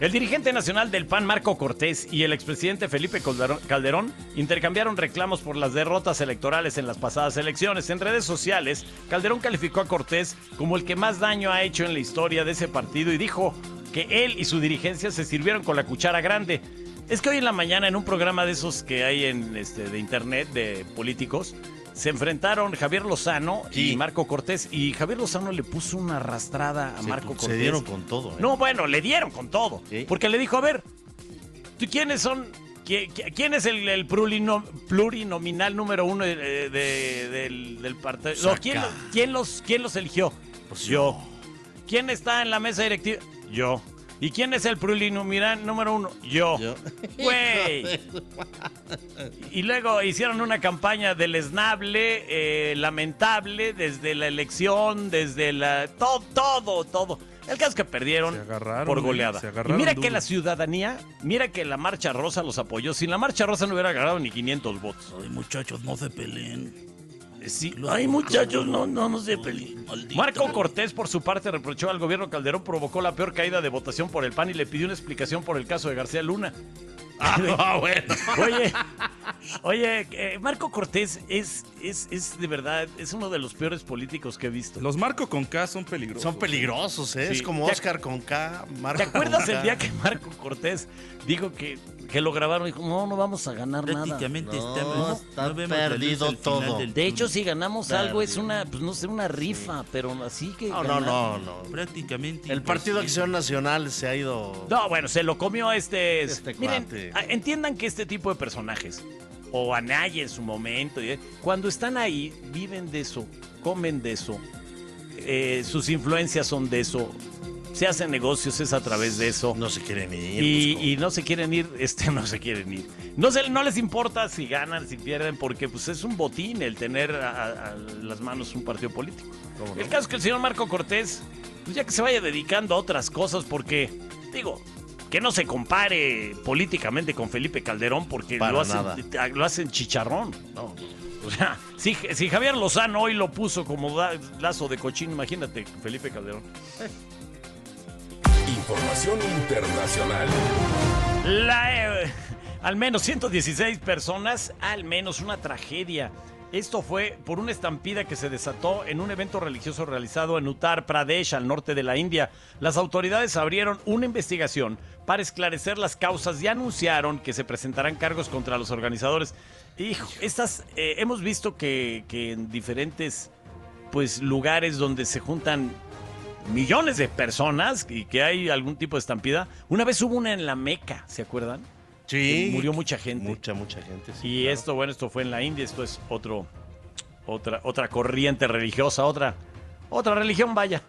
El dirigente nacional del PAN, Marco Cortés, y el expresidente Felipe Calderón- intercambiaron reclamos por las derrotas electorales en las pasadas elecciones. En redes sociales, Calderón calificó a Cortés como el que más daño ha hecho en la historia de ese partido y dijo que él y su dirigencia se sirvieron con la cuchara grande. Es que hoy en la mañana, en un programa de esos que hay en este, de internet de políticos, se enfrentaron Javier Lozano y. Marco Cortés. Y Javier Lozano le puso una arrastrada a Se- Marco se Cortés. dieron con todo, ¿eh? No, bueno, le dieron con todo. Sí. Porque le dijo, a ver, ¿tú quiénes son? qui- qui- ¿Quién es el, el plurino- plurinominal número uno de- de- del, del partido? No. ¿quién, quién los, ¿Quién los eligió? Pues yo. ¿Quién está en la mesa directiva? Yo. ¿Y quién es el plurinominal número uno? Yo. Yo. Güey. Y luego hicieron una campaña deleznable, eh, lamentable, desde la elección, desde la... Todo, todo, todo. El caso es que perdieron por eh, goleada. se Y agarraron mira duro. que la ciudadanía, mira que la Marcha Rosa los apoyó. Sin la Marcha Rosa no hubiera agarrado ni 500 votos. Ay, muchachos, no se peleen. Sí. Ay, muchachos, no, no, no se peleen. Marco Cortés, por su parte, reprochó al gobierno Calderón, provocó la peor caída de votación por el PAN y le pidió una explicación por el caso de García Luna. Ah, bueno. Oye, oye, eh, Marco Cortés es, es, es de verdad, es uno de los peores políticos que he visto. Los Marco con K son peligrosos. Son peligrosos, ¿eh? Sí. Es como ¿Te ac- Oscar con K, Marco ¿Te acuerdas con el K. día que Marco Cortés dijo que, que lo grabaron y dijo, no, no vamos a ganar nada? Prácticamente No, estamos, está no perdido todo. del De hecho, si ganamos Perdido. algo es una, pues no sé, una rifa, pero así que... No, no, ganar- no, no. prácticamente. El Partido. Acción Nacional se ha ido. No, bueno, se lo comió este. Este Miren, entiendan que este tipo de personajes, o Anaya en su momento, y- cuando están ahí, viven de eso, comen de eso, eh, sus influencias son de eso, se hacen negocios es a través de eso. No se quieren ir. Y, pues, y no se quieren ir, este, no se quieren ir. No, se, no les importa si ganan, si pierden, porque pues es un botín el tener a, las manos un partido político. El caso es que el señor Marco Cortés, pues ya que se vaya dedicando a otras cosas, porque, digo, que no se compare políticamente con Felipe Calderón, porque Para lo hacen, nada. lo hacen chicharrón. No. O sea, si, si Javier Lozano hoy lo puso como da- lazo de cochín, imagínate, Felipe Calderón. Información internacional. La, eh, al menos 116 personas, al menos una tragedia. Esto fue por una estampida que se desató en un evento religioso realizado en Uttar Pradesh, al norte de la India. Las autoridades abrieron una investigación para esclarecer las causas y anunciaron que se presentarán cargos contra los organizadores. Hijo, estas, eh, hemos visto que, que en diferentes pues, lugares donde se juntan millones de personas y que hay algún tipo de estampida. Una vez hubo una en la Meca, ¿se acuerdan? Sí. Murió mucha gente. Mucha, mucha gente. sí, y claro. esto, bueno, esto fue en la India, esto es otro, otra, otra corriente religiosa, otra, otra religión, vaya.